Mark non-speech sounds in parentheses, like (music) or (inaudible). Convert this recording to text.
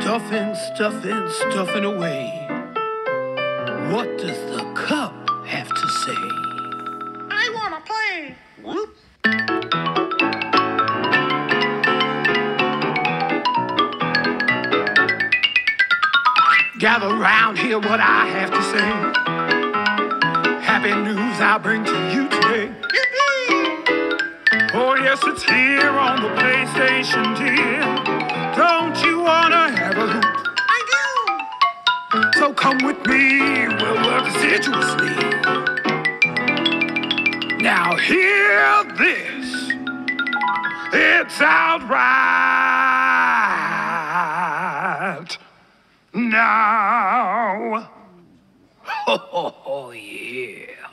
Stuffing, stuffing, stuffing away. What does the cup have to say? I wanna play. Whoop. Gather round, hear what I have to say. Happy news I bring to you today. Oh, yes, it's here on the PlayStation, dear. Don't you wanna have a hoot? I do. So come with me, we'll work assiduously. Now hear this. It's outright now. (laughs) Oh, yeah.